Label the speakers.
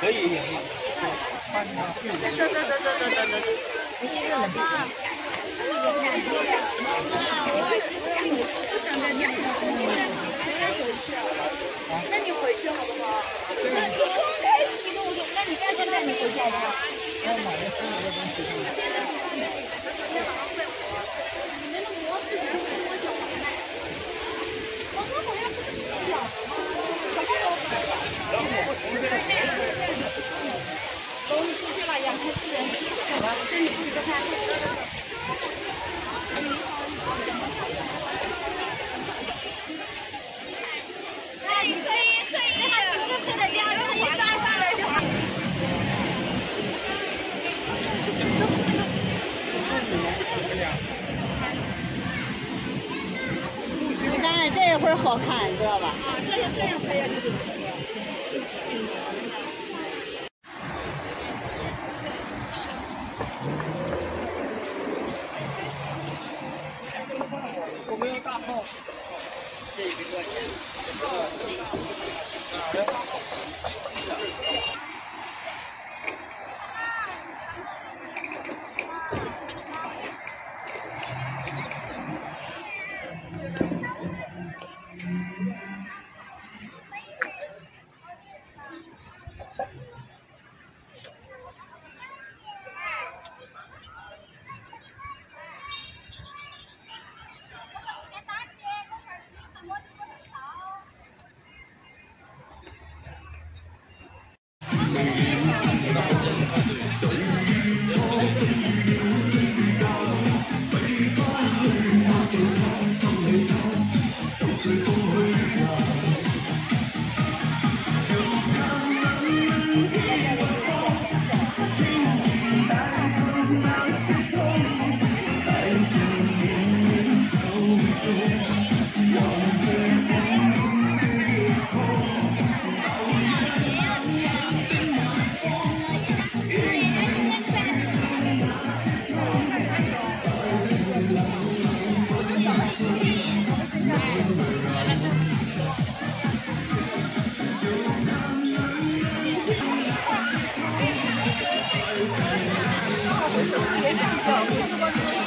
Speaker 1: 可
Speaker 2: 以。
Speaker 3: 走走走走走走走。
Speaker 1: 那你回去好不好？开始一个我就，那你干脆带你回家吧。
Speaker 2: 要买个三十个东西。
Speaker 1: 走，你出去了，眼看是人气，这你自己看。哎，可以可以，你看着家，然后你抓上来就。
Speaker 3: 你看看这会儿好看，知道吧？
Speaker 1: 这样这样拍下去就
Speaker 2: 我们要大炮这一个多少钱
Speaker 4: Я
Speaker 1: же не знаю,